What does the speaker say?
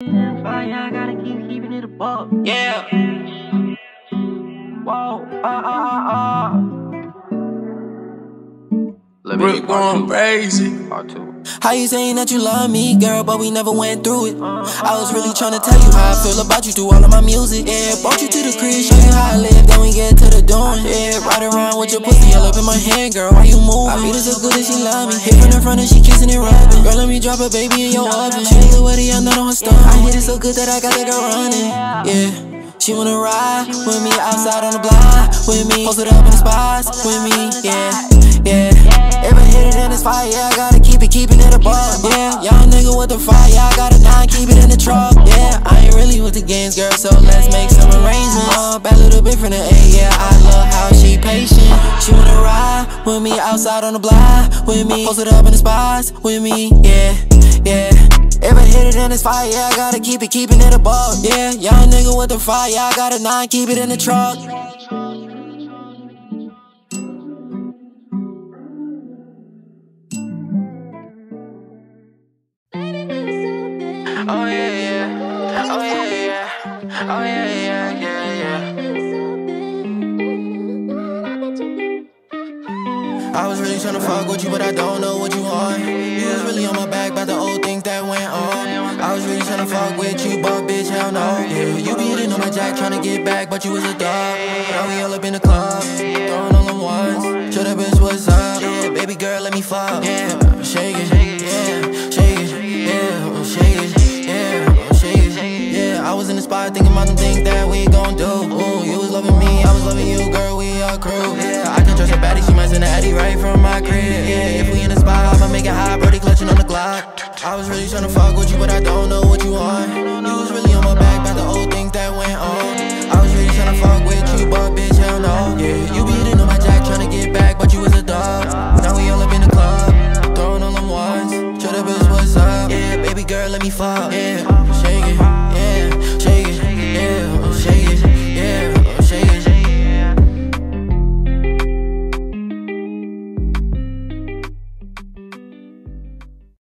Fire, I gotta keep keeping it above. Yeah. Whoa, ah, ah, ah, ah. Rick going crazy. How you saying that you love me, girl, but we never went through it? Uh-huh. I was really trying to tell you how I feel about you through all of my music. Yeah, brought you to the crib, show you how I live, then we get to the doing. Yeah, ride around with your pussy all up in my hand, girl, why you moving? I beat her so good that she love me. Hit from the front and she kissing and rubbing. Girl, let me drop a baby in your oven. She a little wetty, I'm not on her stomach. I hit it so good that I got the girl running. Yeah. She wanna ride with me outside on the block with me, post it up in the spots with me, yeah, yeah. In this fire, yeah, I gotta keep it, keeping it above, yeah. Young nigga with the fire, yeah, I gotta nine, keep it in the truck, yeah. I ain't really with the games, girl, so let's make some arrangements. Uh, bad little bit from the A, yeah. I love how she patient. She wanna ride with me outside on the block with me, post it up in the spots with me, yeah, yeah. If I hit it in this fire, yeah, I gotta keep it, keeping it above. Yeah, young nigga with the fire, yeah, I gotta nine, keep it in the truck. Oh yeah, yeah. Oh yeah, yeah. Oh yeah, yeah, yeah, yeah. I was really tryna fuck with you, but I don't know what you want. You was really on my back about the old things that went on. I was really tryna fuck with you, but bitch, hell no. Yeah, you be hitting on my jack, tryna get back, but you was a dog. Now we I was in the spot thinking about them things that we gon' do. Ooh, you was loving me, I was loving you, girl, we a crew. Yeah, I can trust a baddie, she might send a addy right from my crib. Yeah, if we in the spot, I'ma make it hot, birdie clutching on the Glock. I was really tryna fuck with you, but I don't know what you want. You was really on my back about the old things that went on. I was really tryna fuck with you, but bitch, hell no. Yeah, you be hitting on my jack, tryna get back, but you was a dog. Now we all up in the club, throwing all them ones. Show the bitch what's up. Yeah, baby girl, let me fuck. Yeah.